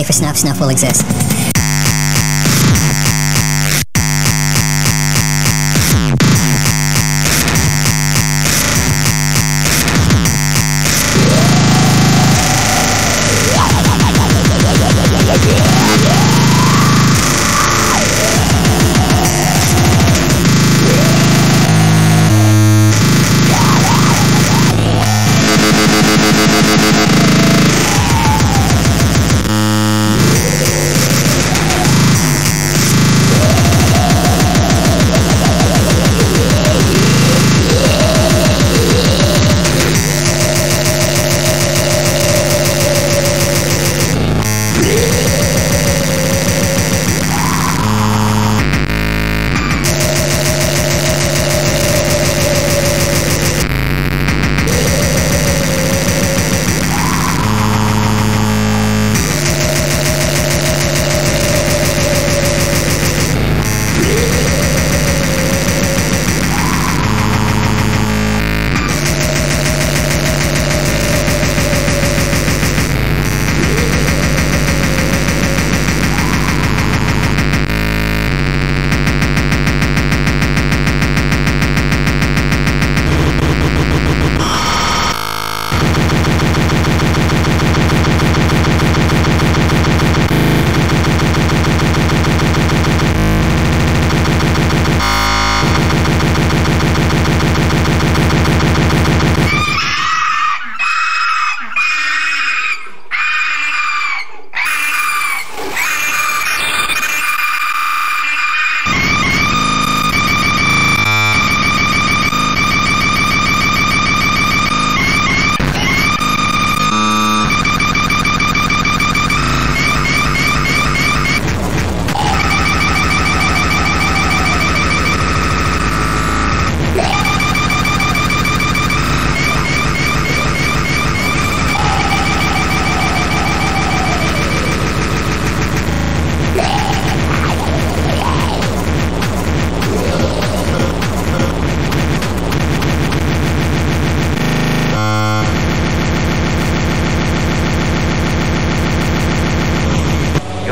pay for snuff, snuff will exist.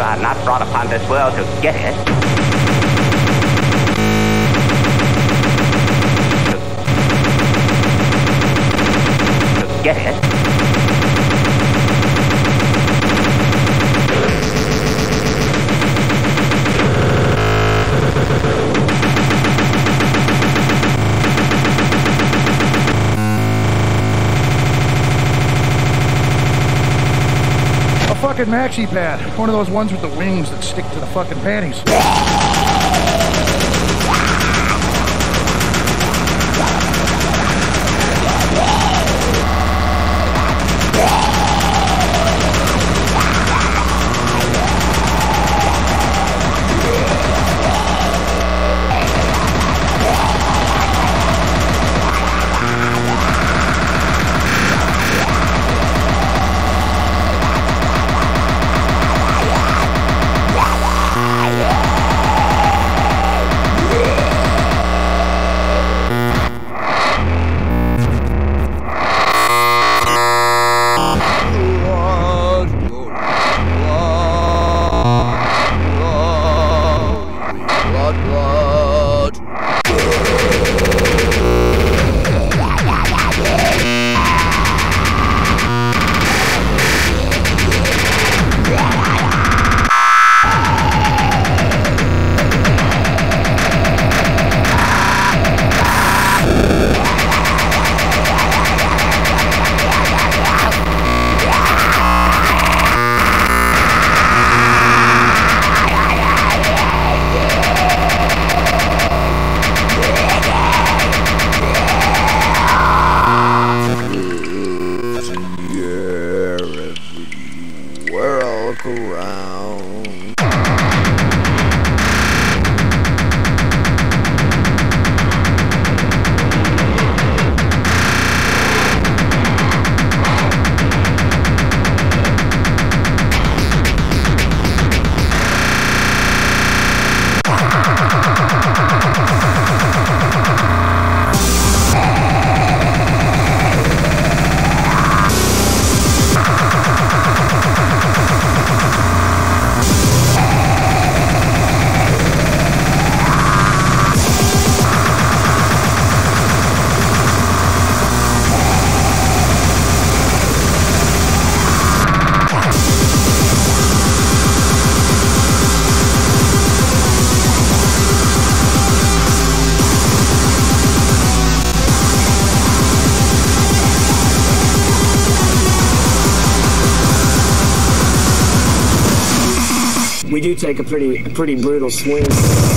Are not brought upon this world to get it. To, get it. Fucking maxi pad. One of those ones with the wings that stick to the fucking panties. Take a pretty pretty brutal swing.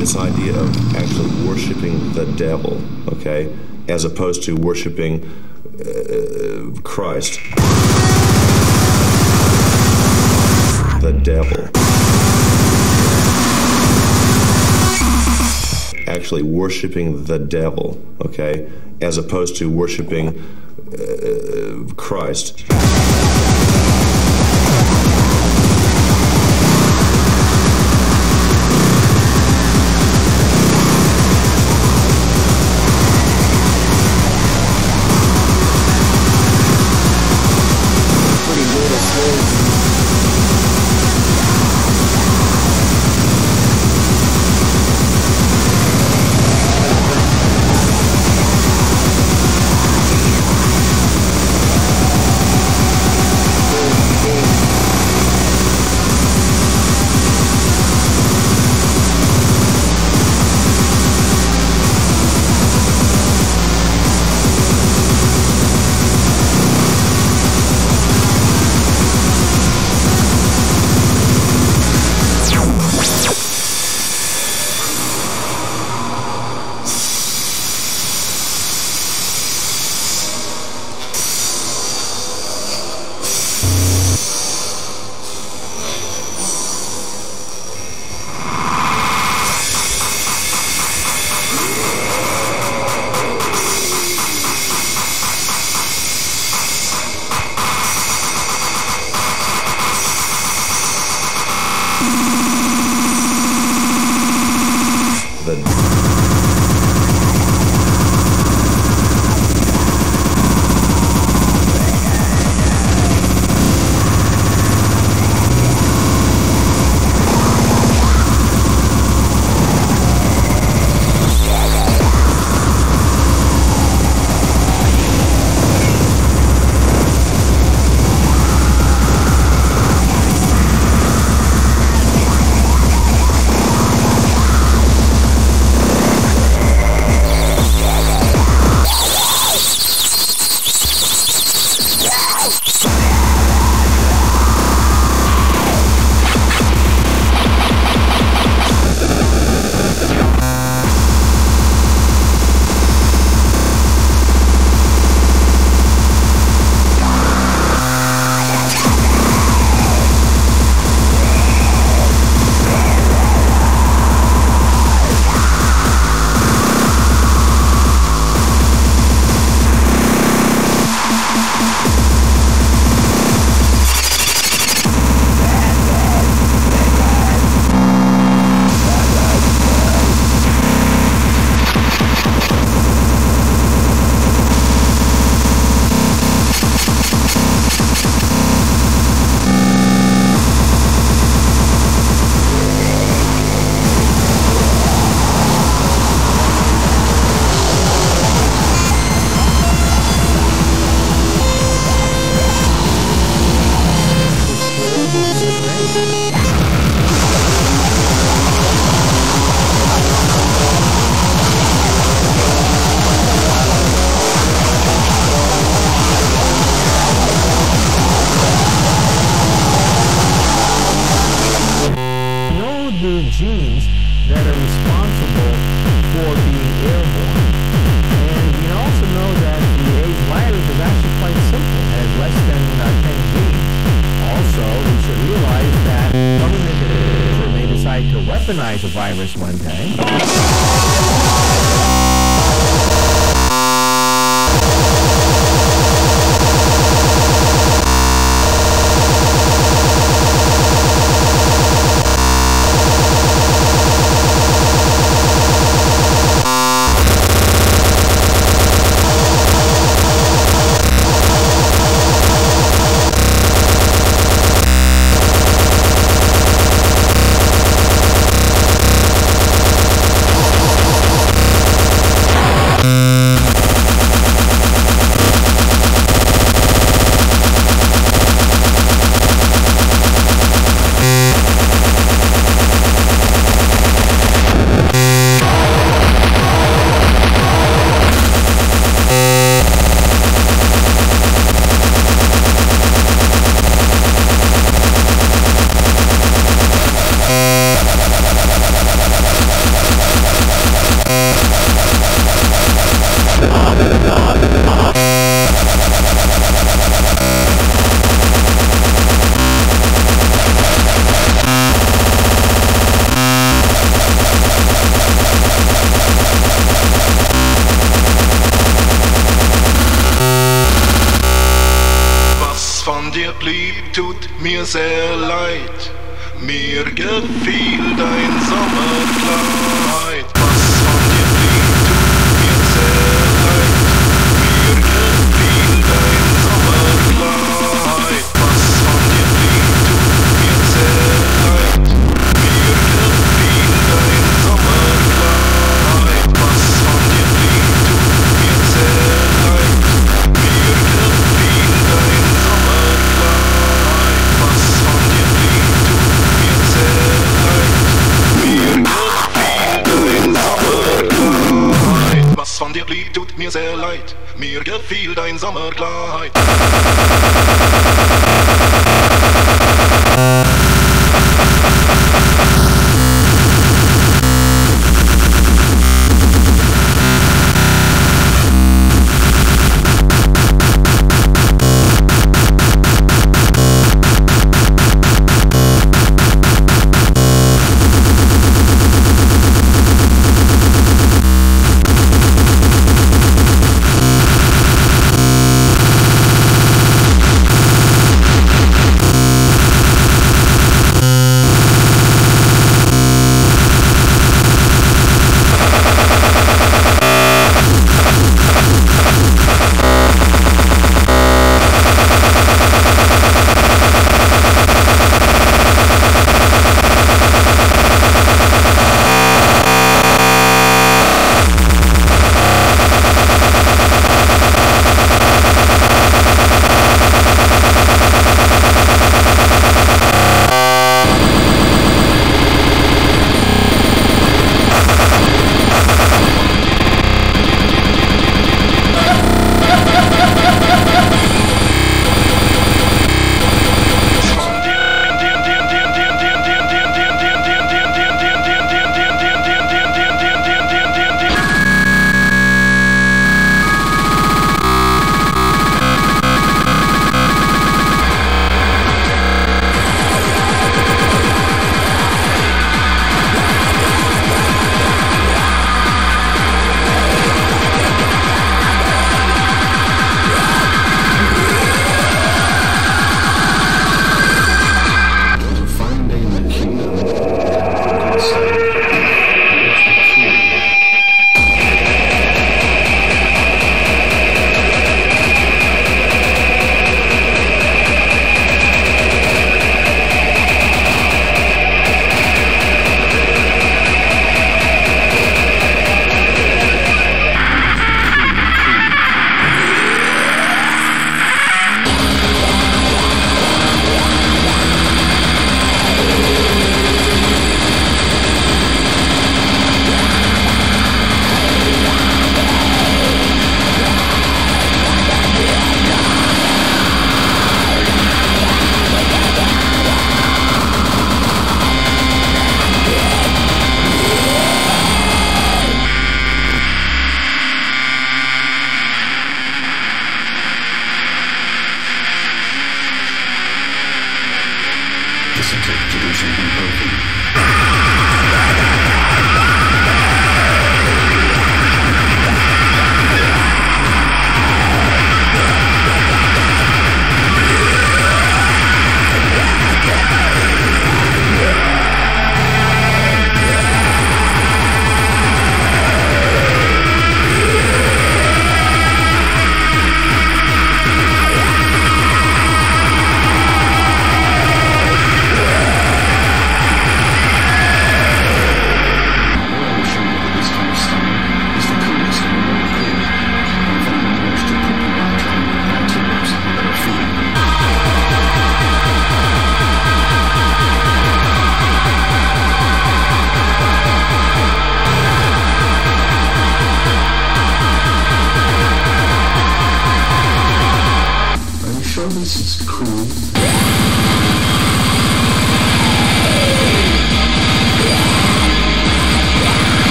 This idea of actually worshiping the devil, okay, as opposed to worshiping uh, Christ, the devil. Actually worshiping the devil, okay, as opposed to worshiping uh, Christ.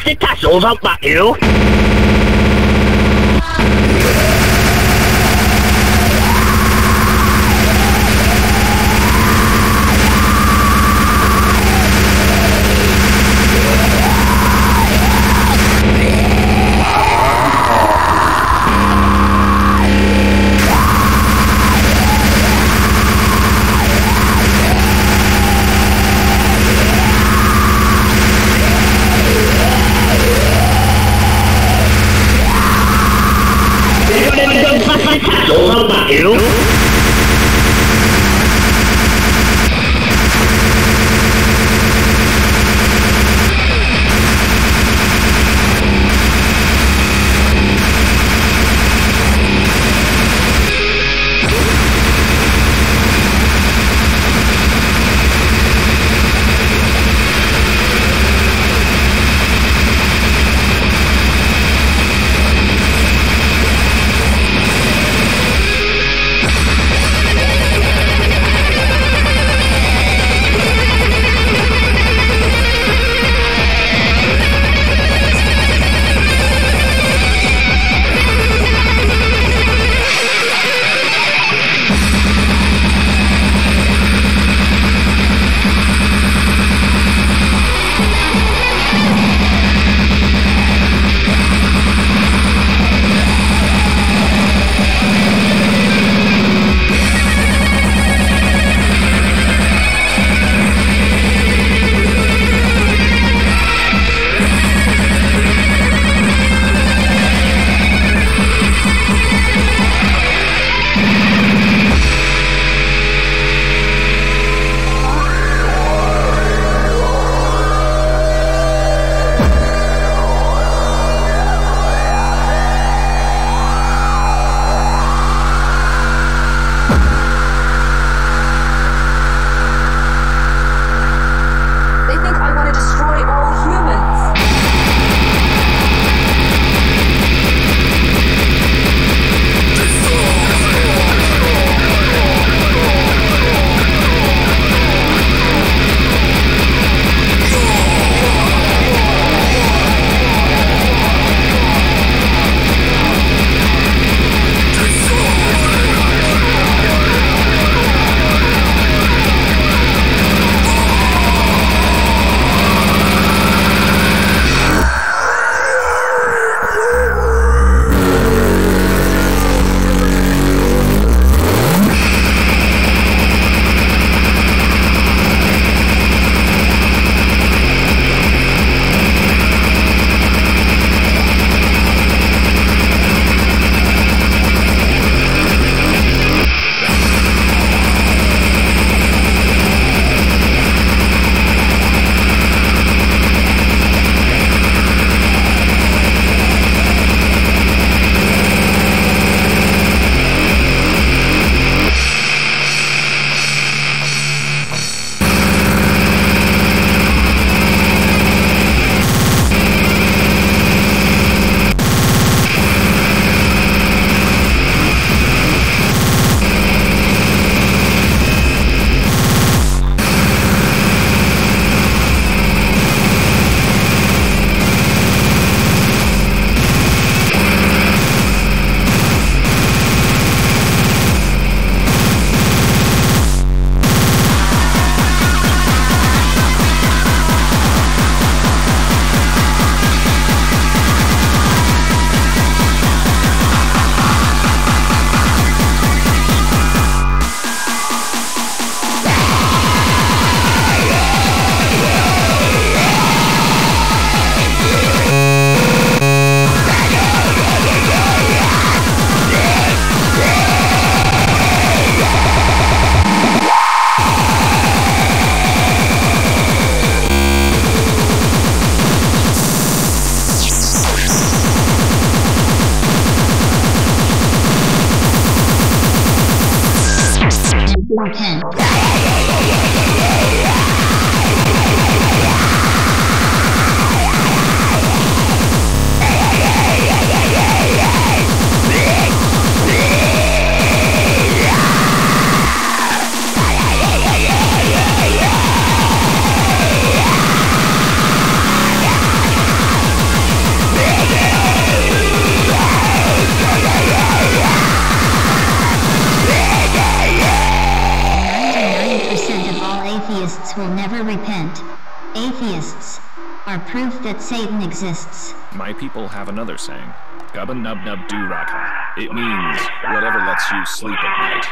Faster tassels up that you? repent. Proof that Satan exists. My people have another saying. Gubba nub nub do raka. It means whatever lets you sleep at night.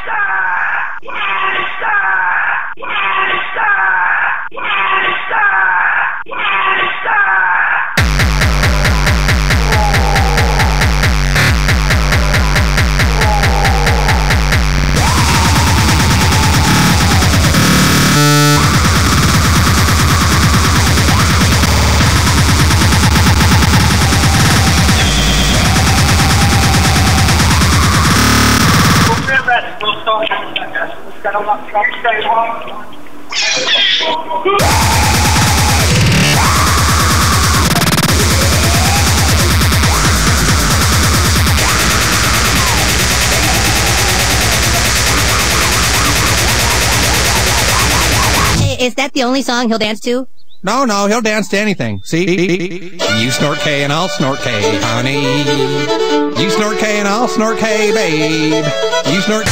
Is that the only song he'll dance to? No, no, he'll dance to anything. See? You snort K and I'll snort K, honey. You snort K and I'll snort K, babe. You snort.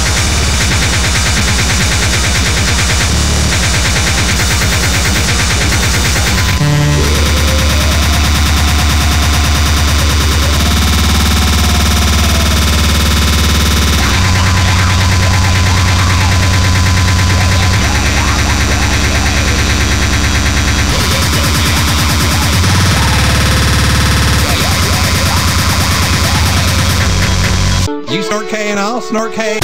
You snort K and I'll snort K.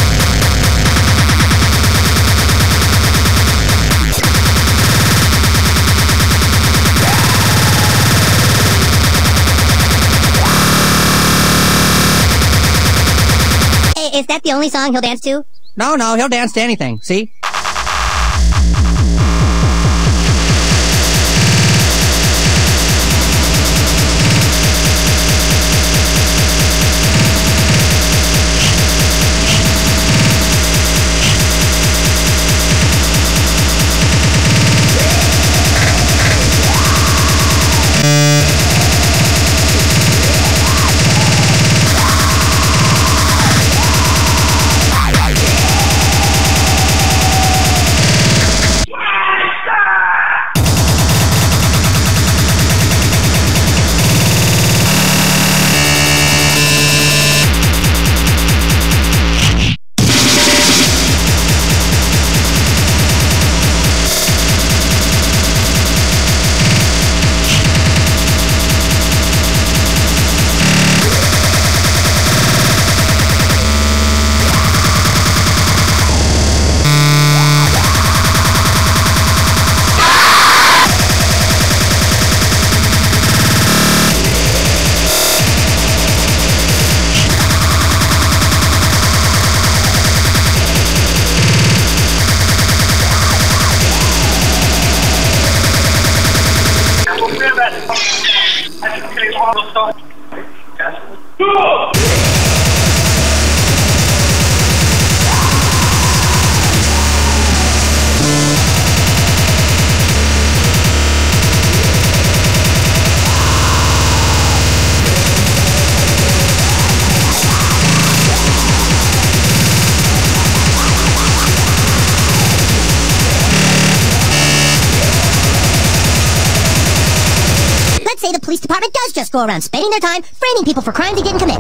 Hey, Is that the only song he'll dance to? No, no, he'll dance to anything. See? Go around spending their time framing people for crimes they didn't commit.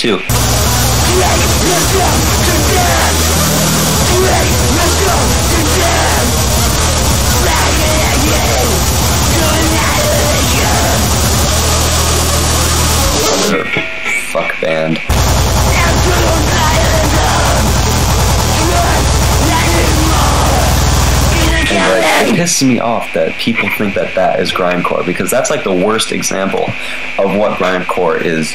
Too. Fuck band. And like, it pisses me off that people think that that is grindcore because that's like the worst example of what grindcore is.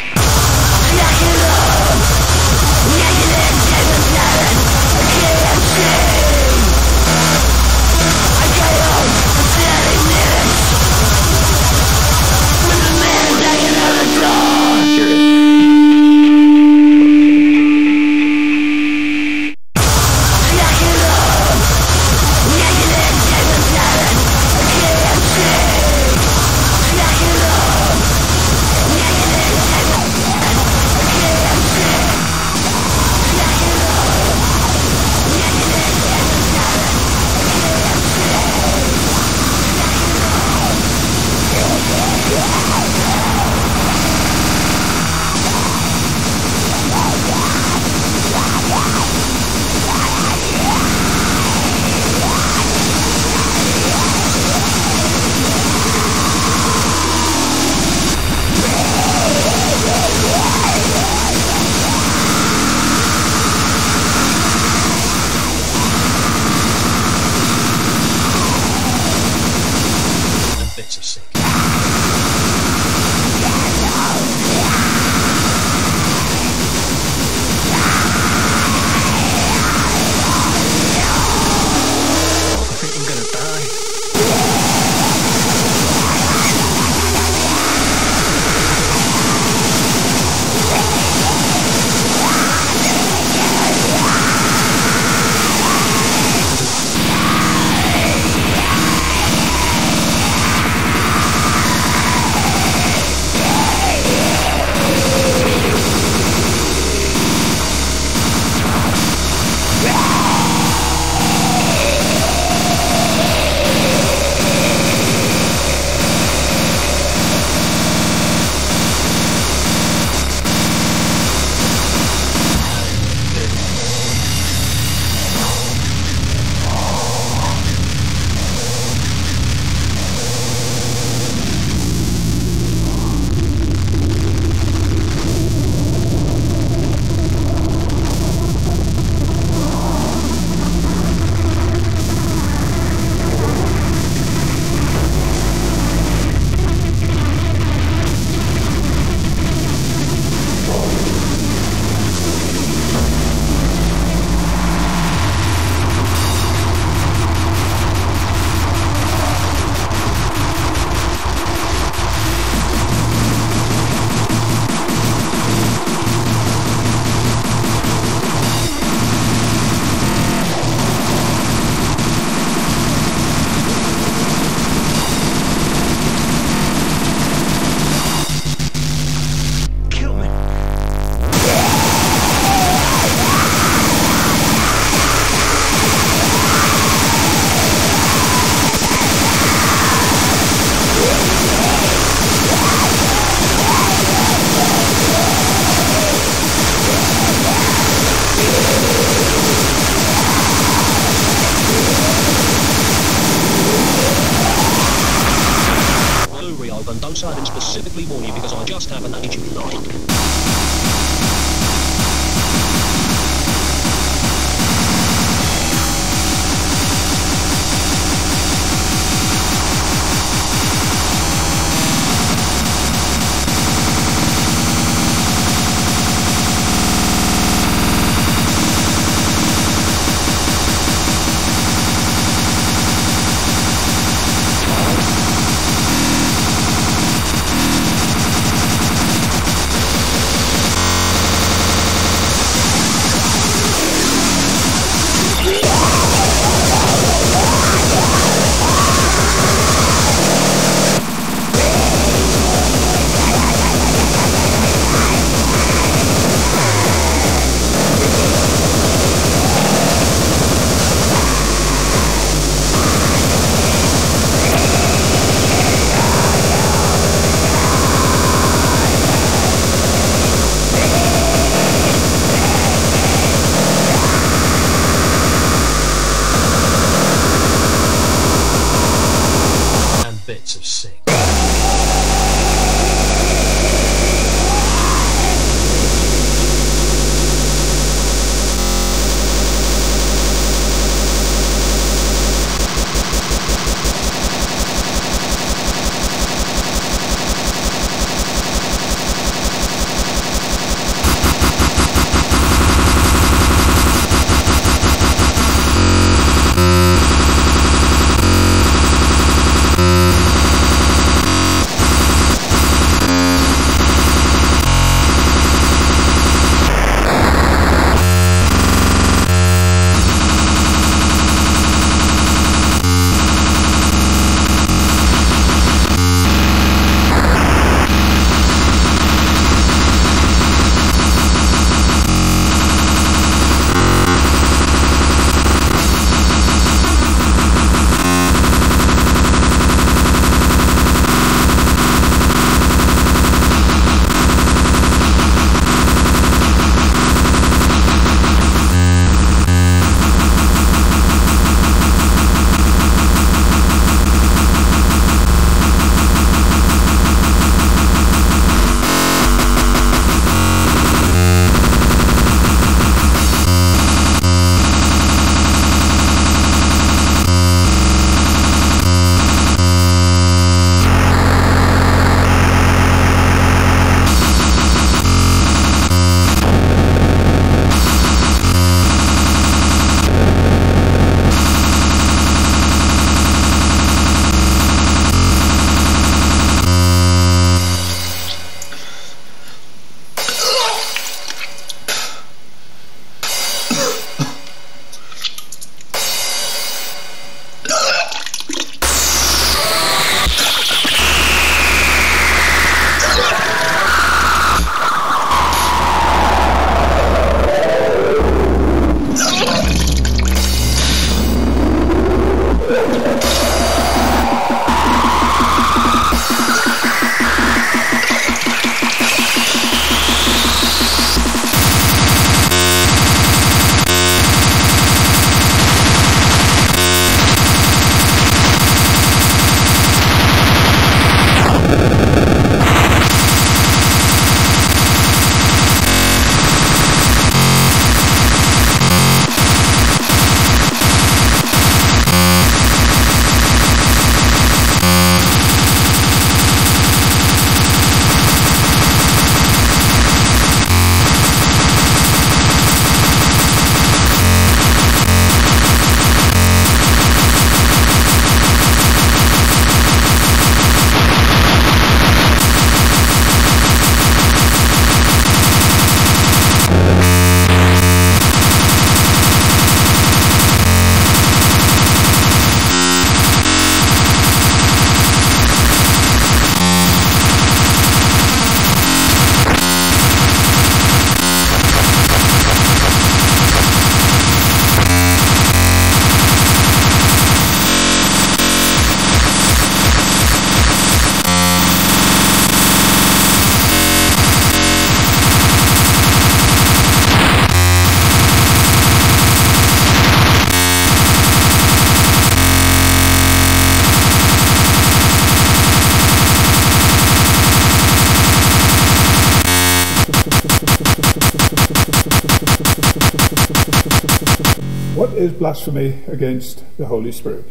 Blasphemy against the Holy Spirit?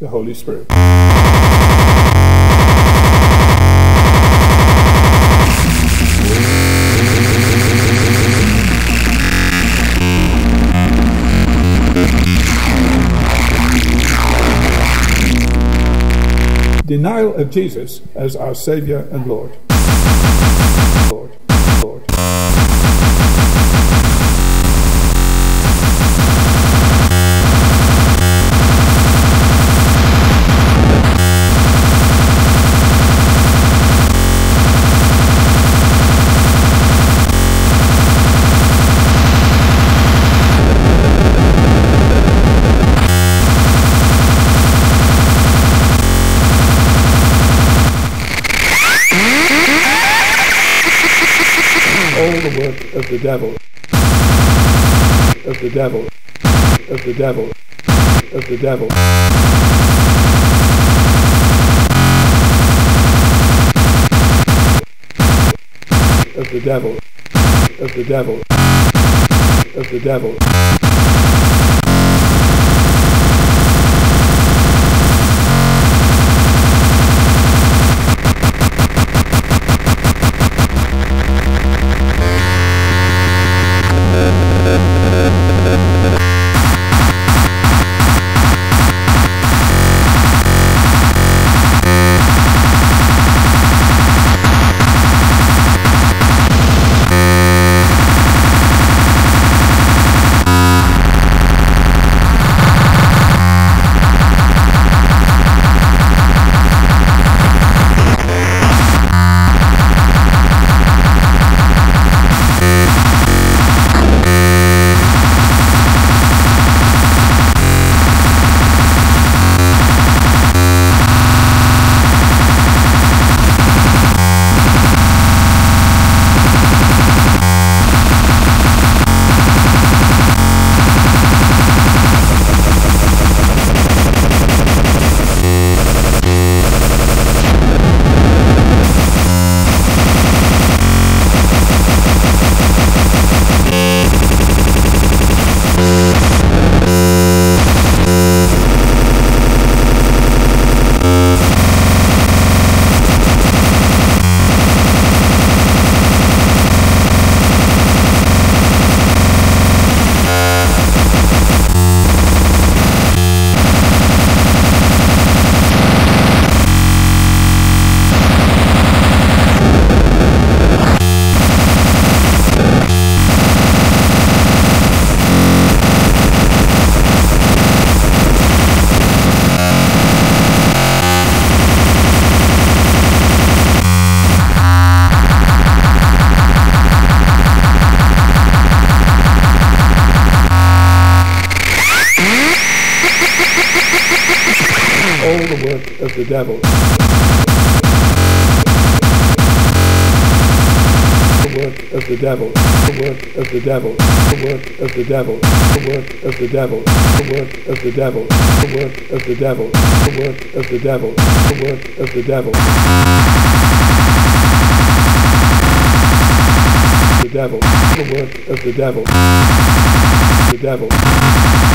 The Holy Spirit. Denial of Jesus as our Savior and. Lord. The devil, of the devil, of the devil, of the devil. Of the devil, of the devil, of the devil. The devil, the work of the devil, the work of the devil, the work of the devil, the work of the devil, the work of the devil, the work of the devil, the work of the devil. The devil, the work of the devil, the devil.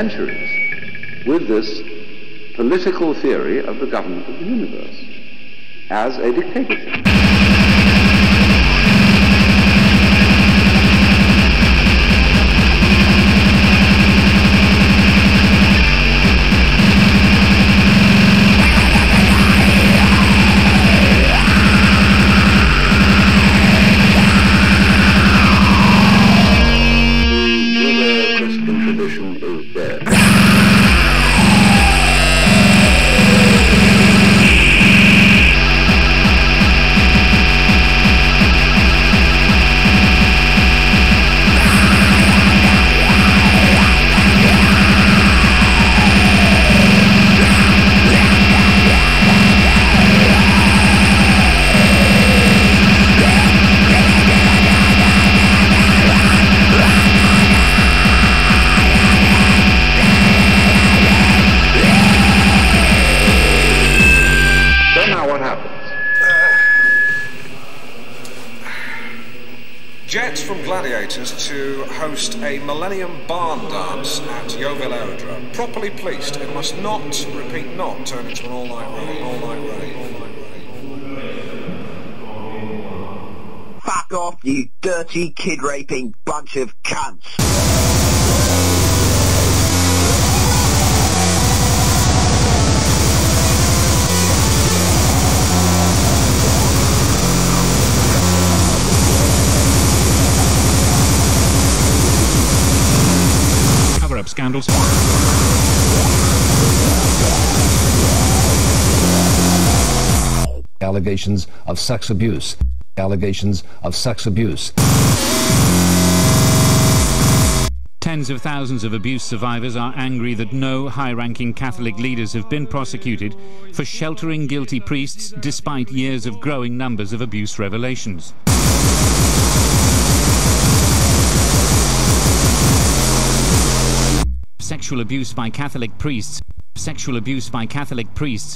Centuries with this political theory of the government of the universe as a dictatorship. Fuck off, you dirty kid raping bunch of cunts. Cover-up scandals. Allegations of sex abuse. Allegations of sex abuse. Tens of thousands of abuse survivors are angry that no high-ranking Catholic leaders have been prosecuted for sheltering guilty priests despite years of growing numbers of abuse revelations. Sexual abuse by Catholic priests. Sexual abuse by Catholic priests.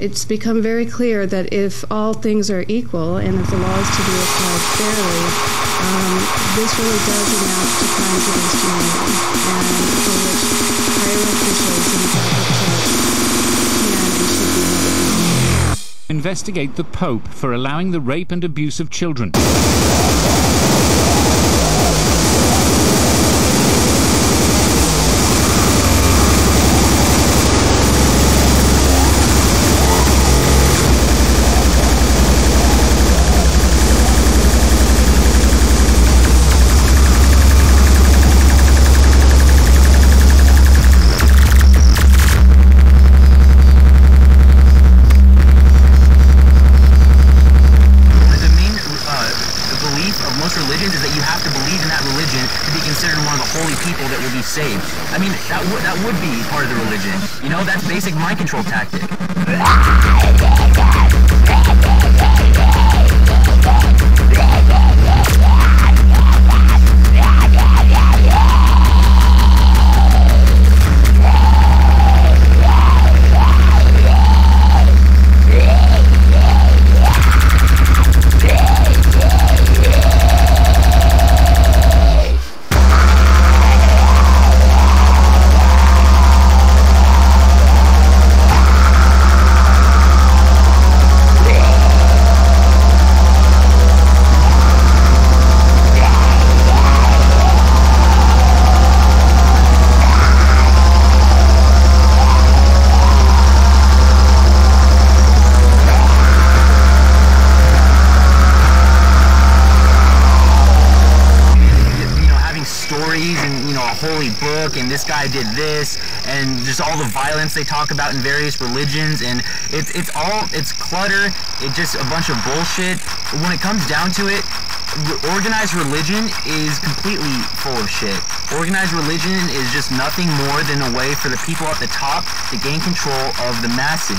It's become very clear that if all things are equal and if the law is to be applied fairly, um, this really does amount to crimes against humanity, and for which higher officials in the Catholic Church can and should be held. Investigate the Pope for allowing the rape and abuse of children. Saved. I mean, that would that would be part of the religion. You know, that's basic mind control tactic. they talk about in various religions and it's, it's all, it's clutter, it's just a bunch of bullshit. When it comes down to it, organized religion is completely full of shit. Organized religion is just nothing more than a way for the people at the top to gain control of the masses.